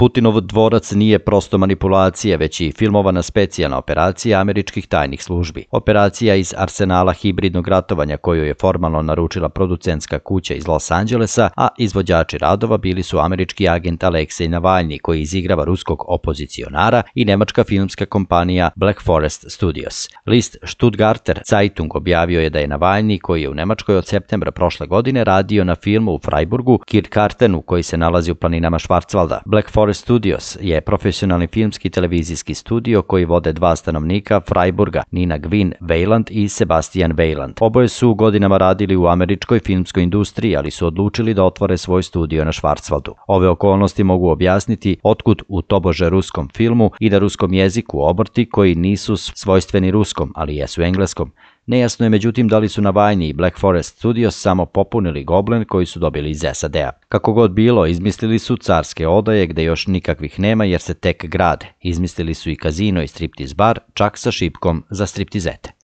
Putinov dvorac nije prosto manipulacija, već i filmovana specijalna operacija američkih tajnih službi. Operacija iz arsenala hibridnog ratovanja koju je formalno naručila producentska kuća iz Los Angelesa, a izvođači radova bili su američki agent Aleksej Navalny koji izigrava ruskog opozicionara i nemačka filmska kompanija Black Forest Studios. List Stuttgarter Zeitung objavio je da je Navalny, koji je u Nemačkoj od septembra prošle godine radio na filmu u Freiburgu, Kirkartenu, koji se nalazi u planinama Schwarzwalda. Black Forest Forest Studios je profesionalni filmski televizijski studio koji vode dva stanovnika Freiburga, Nina Gwyn Weyland i Sebastian Weyland. Oboje su godinama radili u američkoj filmskoj industriji, ali su odlučili da otvore svoj studio na Schwarzwaldu. Ove okolnosti mogu objasniti otkud u tobože ruskom filmu i da ruskom jeziku obrti koji nisu svojstveni ruskom, ali jesu engleskom. Nejasno je međutim da li su Navajni i Black Forest Studios samo popunili Goblin koji su dobili iz SAD-a. Kako god bilo, izmislili su carske odaje gde još nikakvih nema jer se tek grade. Izmislili su i kazino i striptiz bar, čak sa šipkom za striptizete.